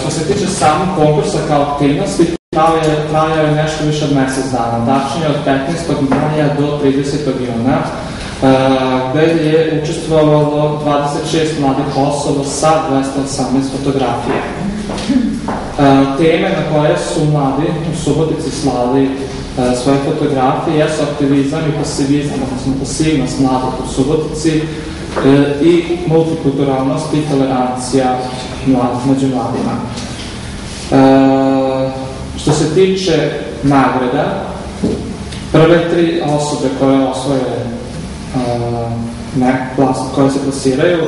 što se tiče samog konkursa kao aktivnosti, trajao je nešto više od mesec dana, tačnije od 15. maja do 30. juna, gde je učestvovalo 26 mladih osoba sa 218 fotografije. Teme na koje su mladi u Subotici slali svoje fotografije jesu aktivizam i pasivizam, odnosno pasivnost mladih u Subotici i multikulturalnost i tolerancija mlad, među mladima. Što se tiče nagrada, prve tri osobe koje osvoje ne, vlast, koje se plasiraju,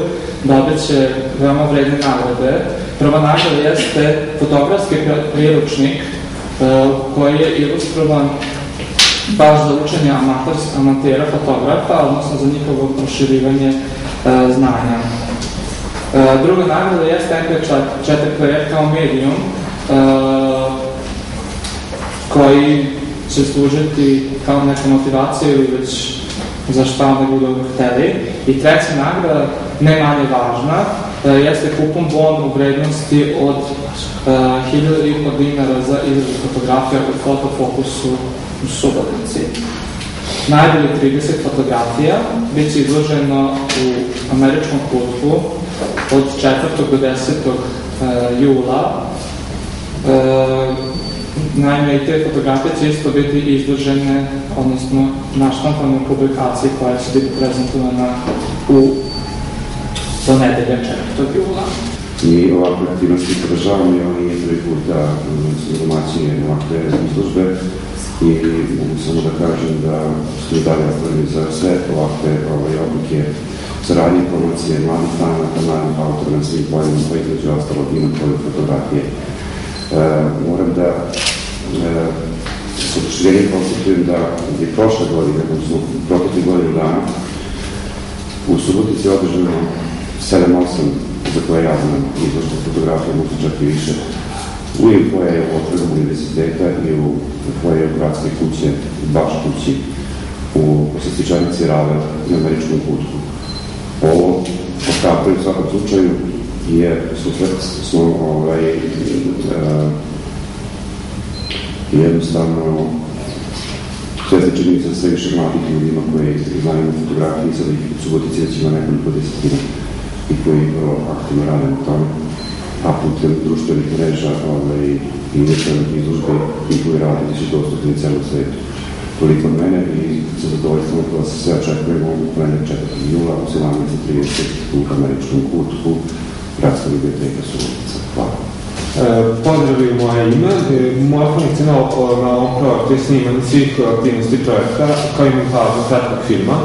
dobit će veoma vredne nagrade. Prva nagrada jeste fotografski priručnik koji je ilustrovan baš za učenje amatera fotografa, odnosno za njihovo proširivanje e, znanja. E, druga nagrada jeste MP4 player kao medium, e, koji će služiti kao neka motivacija ili već za šta ne budu hteli. I treća nagrada, ne manje važna, jeste kupon bon u vrednosti od e, 1000 dinara za izradu fotografija u fotofokusu u Subotici. Najbolji 30 fotografija bit će izloženo u američkom kutbu od 4. do 10. E, jula. E, naime, i te fotografije će isto biti izložene, odnosno naštampane u publikaciji koja će biti prezentovana u ponedelja 4. jula. Mi ovakve aktivnosti podržavamo i ovo nije prvi put da domaćine ovakve izložbe i mogu samo da kažem da smo dalje otvoreni za sve ovakve ovaj, oblike saradnje promocije mladih talenata, mladih autora na svim poljima, pa između ostalog i na fotografije. E, moram da e, sa oduševljenjem konstatujem da je prošle godine, odnosno protekle godine dana, u Subotici je održano 7-8 za koje ja znam izložbe fotografije, možda čak i više, u koje je otvorom univerziteta i u koje je gradske kuće, baš kući, u osjećanici Rave i američkom kutku. Ovo pokapuje u svakom slučaju jer susret smo ovaj, uh, jednostavno svesni činjenica sve više mladih ljudima koji znaju fotografije i sad ih u Subotici već ima nekoliko desetina i koji vrlo aktivno rade na tome, a putem društvenih mreža ovaj, i virtualnih izložbe i koji rade da će dostupni u svetu. Toliko od mene i sa zadovoljstvom da vas sve očekujemo u ponedeljak 4. jula u 17.30 u američkom kutku Gradska biblioteka Subotica. Hvala. E, pozdrav je moje ime. E, moja funkcija na, na ovom projektu je snimanje svih aktivnosti projekta kao i montaža kratkog filma.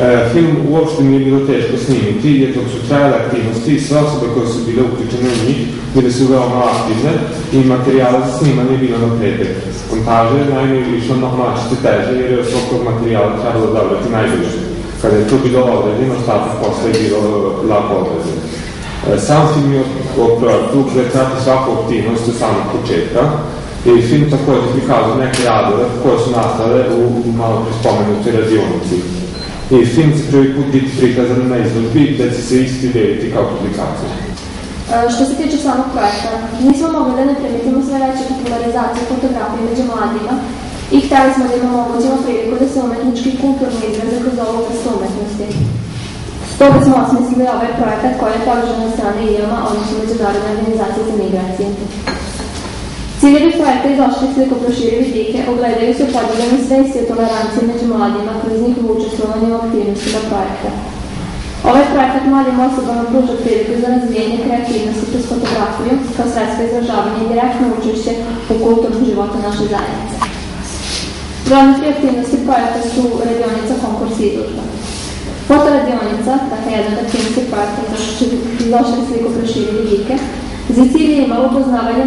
E, film uopšte nije bilo teško snimiti, jer dok su trajale aktivnosti, sve osobe koje su bile uključene u njih bile su veoma aktivne i materijala za snimanje je bilo na pretek. Montaža je naime išla na mačite teže, jer je od svog materijala trebalo odabrati najbolje. Kada je to bilo određeno, ostatak posle je bilo lako određeno. E, sam film je o projektu gde trati svaku aktivnost od samog početka i film takođe prikazuje neke radove koje su nastale u malo prispomenutoj radionici i film će prvi put biti prikazan na izložbi gde će se isti deliti kao publikacija. Što se tiče samog projekta, nismo mogli da ne primetimo sve veće popularizacije fotografije među mladima i hteli smo da im omogućimo priliku da se umetnički i kulturno izraze kroz ovu vrstu umetnosti. Stoga smo osmislili ovaj projekat koji je podržan na strane IOMA, odnosno Međunarodne organizacije za migracije. Ciljevi projekta iz sliko proširi vidike ogledaju se u podjeljenju svesti o toleranciji među mladima kroz njihovo učestvovanje u aktivnostima projekta. Ovaj projekat mladim osobama pruža priliku za razvijenje kreativnosti kroz fotografiju kao sredstvo izražavanja i direktno učešće u kulturnom životu naše zajednice. Glavne tri aktivnosti projekta su radionica, konkurs i izložba. Fotoradionica, dakle jedna od aktivnosti projekta izlošli sliko proširi vidike, Za cilj je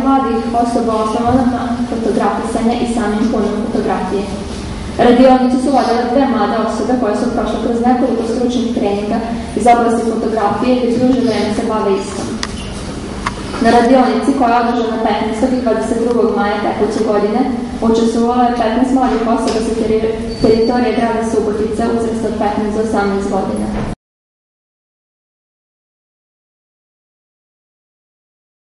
mladih osoba osnovana na fotografisanje i samim punom fotografije. Radionice su vodile dve mlade osobe koje su prošle kroz nekoliko stručnih treninga iz oblasti fotografije i već duže vreme se bave istom. Na radionici koja je održana 15. i 22. maja tekuće godine učestvovalo je 15 mladih osoba sa teritorije grada Subotica uzrasta od 15 do 18 godina.